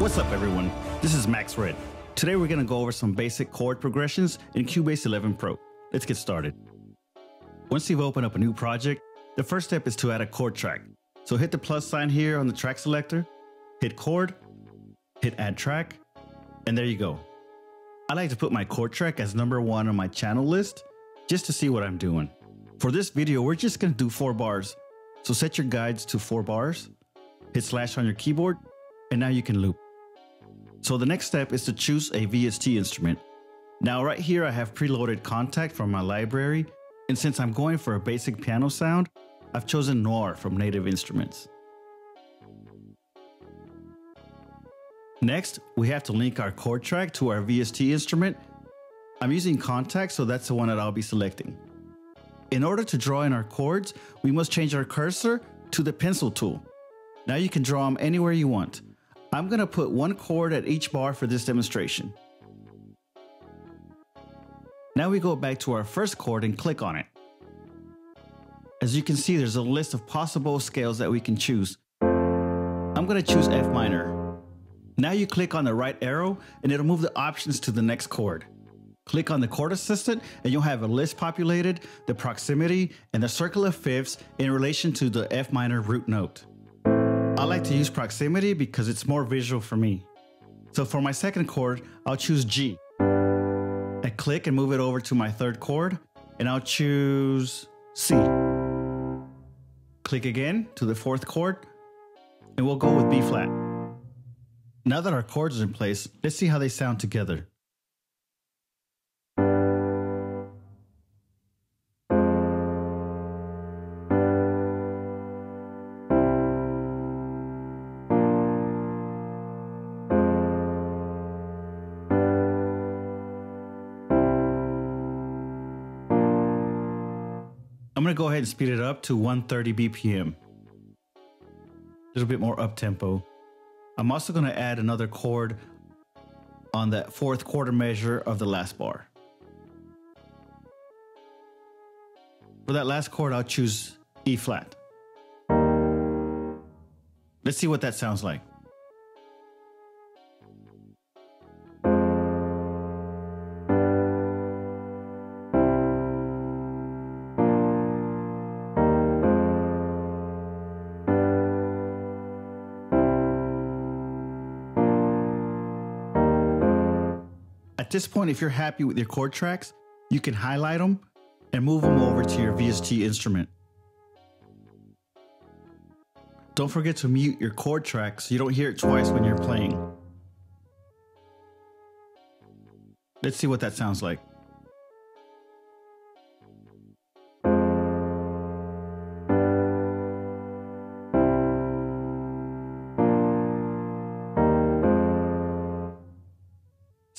What's up everyone? This is Max Red. Today we're going to go over some basic chord progressions in Cubase 11 Pro. Let's get started. Once you've opened up a new project, the first step is to add a chord track. So hit the plus sign here on the track selector, hit chord, hit add track, and there you go. I like to put my chord track as number one on my channel list just to see what I'm doing. For this video, we're just going to do four bars. So set your guides to four bars, hit slash on your keyboard, and now you can loop. So the next step is to choose a VST instrument. Now right here I have preloaded Kontakt from my library, and since I'm going for a basic piano sound, I've chosen Noir from Native Instruments. Next, we have to link our chord track to our VST instrument. I'm using Kontakt, so that's the one that I'll be selecting. In order to draw in our chords, we must change our cursor to the pencil tool. Now you can draw them anywhere you want. I'm going to put one chord at each bar for this demonstration. Now we go back to our first chord and click on it. As you can see, there's a list of possible scales that we can choose. I'm going to choose F minor. Now you click on the right arrow and it'll move the options to the next chord. Click on the chord assistant and you'll have a list populated, the proximity, and the circle of fifths in relation to the F minor root note. I like to use proximity because it's more visual for me. So for my second chord, I'll choose G. I click and move it over to my third chord, and I'll choose C. Click again to the fourth chord, and we'll go with B flat. Now that our chords are in place, let's see how they sound together. I'm gonna go ahead and speed it up to 130 BPM. A little bit more up tempo. I'm also gonna add another chord on that fourth quarter measure of the last bar. For that last chord, I'll choose E flat. Let's see what that sounds like. At this point, if you're happy with your chord tracks, you can highlight them and move them over to your VST instrument. Don't forget to mute your chord track so you don't hear it twice when you're playing. Let's see what that sounds like.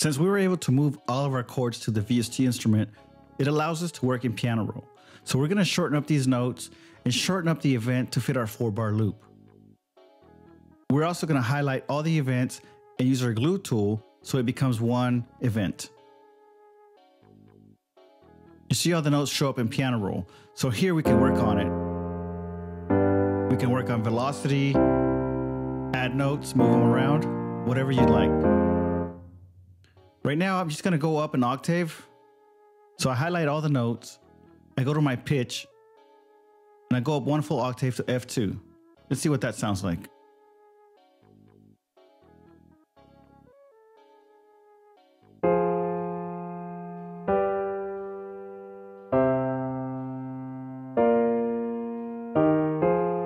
Since we were able to move all of our chords to the VST instrument, it allows us to work in piano roll. So we're gonna shorten up these notes and shorten up the event to fit our four bar loop. We're also gonna highlight all the events and use our glue tool so it becomes one event. You see how the notes show up in piano roll. So here we can work on it. We can work on velocity, add notes, move them around, whatever you'd like. Right now, I'm just gonna go up an octave. So I highlight all the notes. I go to my pitch and I go up one full octave to F2. Let's see what that sounds like.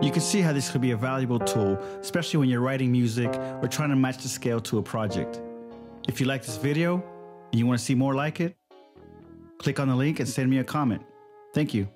You can see how this could be a valuable tool, especially when you're writing music or trying to match the scale to a project. If you like this video and you want to see more like it, click on the link and send me a comment. Thank you.